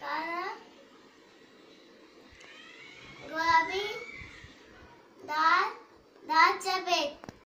काला गुलाबी दाल दाल चपेट